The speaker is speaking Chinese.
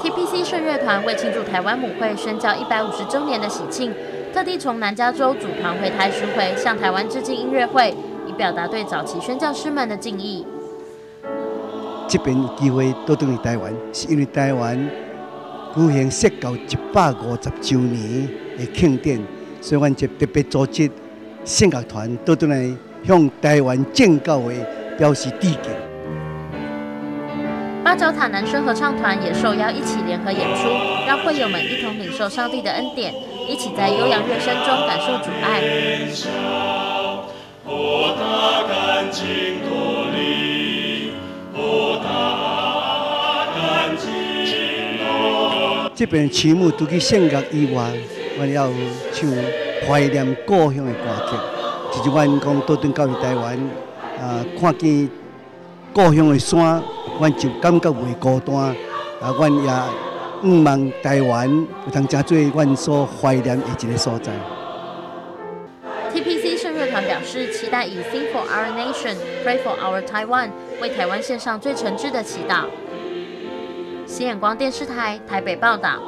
TPC 圣乐团为庆祝台湾母会宣教一百五十周年的喜庆，特地从南加州组团回台巡回，向台湾致敬音乐会，以表达对早期宣教师们的敬意。这边机会都等于台湾，是因为台湾举行设教一百五十周年的庆典，所以阮就特别组织圣乐团都等来向台湾建教会表示致敬。八角塔男生合唱团也受邀一起联合演出，让会友们一同领受上帝的恩典，一起在悠扬乐声中感受主爱。这边曲目除去圣乐以外，我要唱怀念故乡的歌曲，就是阮讲倒转到台湾，啊，看见故乡的山，阮就感觉袂孤单。啊，阮也毋望台湾有通成做阮所怀念的一个所在。TPC 圣乐团表示，期待以 Sing for Our Nation, Pray for Our Taiwan 为台湾献上最诚挚的祈祷。新眼光电视台台北报道。